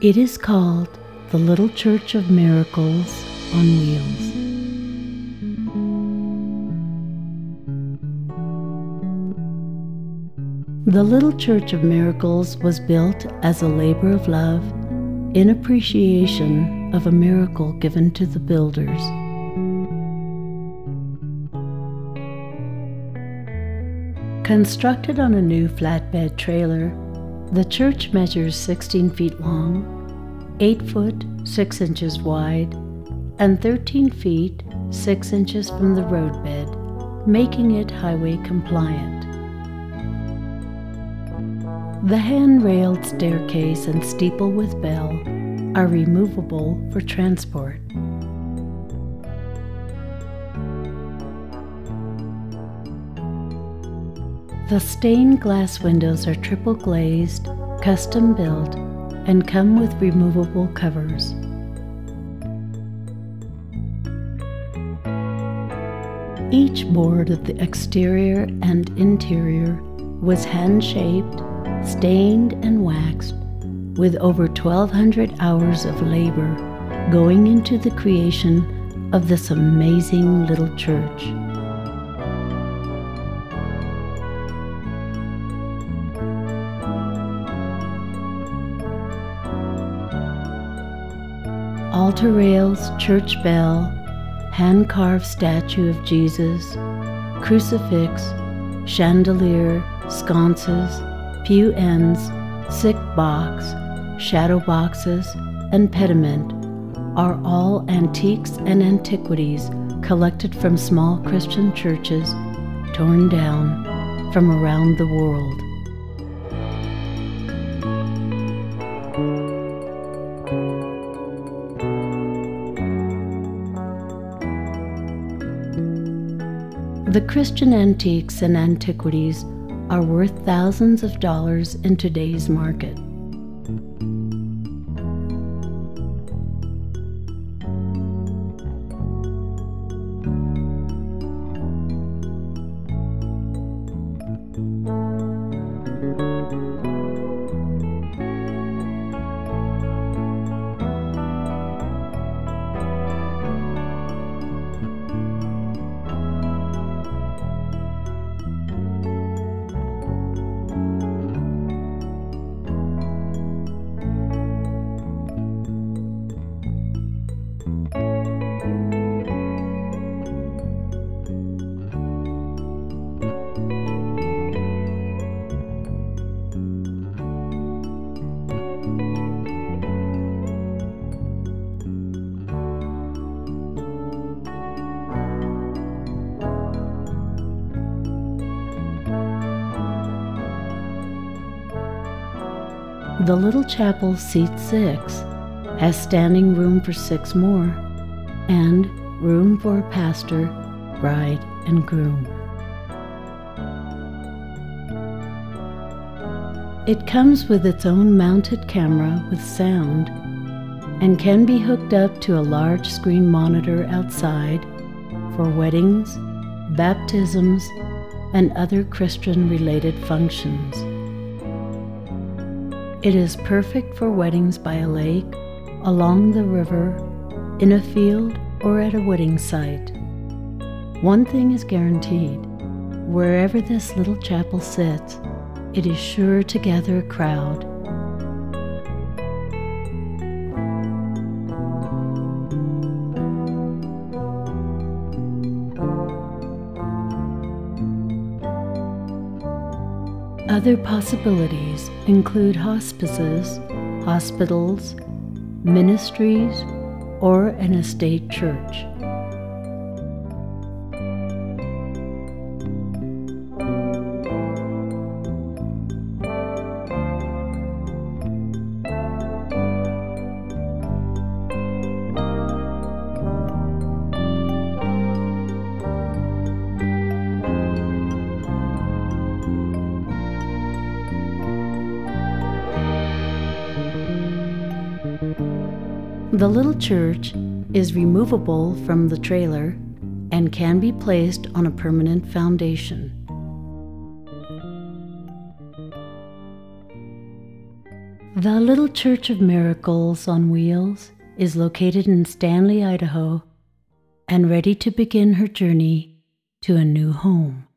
It is called the Little Church of Miracles on Wheels. The Little Church of Miracles was built as a labor of love in appreciation of a miracle given to the builders. Constructed on a new flatbed trailer, the church measures 16 feet long, 8 foot 6 inches wide, and 13 feet 6 inches from the roadbed, making it highway compliant. The hand-railed staircase and steeple with bell are removable for transport. The stained glass windows are triple glazed, custom built, and come with removable covers. Each board of the exterior and interior was hand shaped, stained, and waxed with over 1,200 hours of labor going into the creation of this amazing little church. Altar rails, church bell, hand carved statue of Jesus, crucifix, chandelier, sconces, pew ends, sick box, shadow boxes, and pediment are all antiques and antiquities collected from small Christian churches torn down from around the world. The Christian antiques and antiquities are worth thousands of dollars in today's market. The little chapel seats six, has standing room for six more, and room for a pastor, bride, and groom. It comes with its own mounted camera with sound and can be hooked up to a large screen monitor outside for weddings, baptisms, and other Christian related functions. It is perfect for weddings by a lake, along the river, in a field, or at a wedding site. One thing is guaranteed wherever this little chapel sits, it is sure to gather a crowd. Other possibilities include hospices, hospitals, ministries, or an estate church. The little church is removable from the trailer and can be placed on a permanent foundation. The Little Church of Miracles on Wheels is located in Stanley, Idaho, and ready to begin her journey to a new home.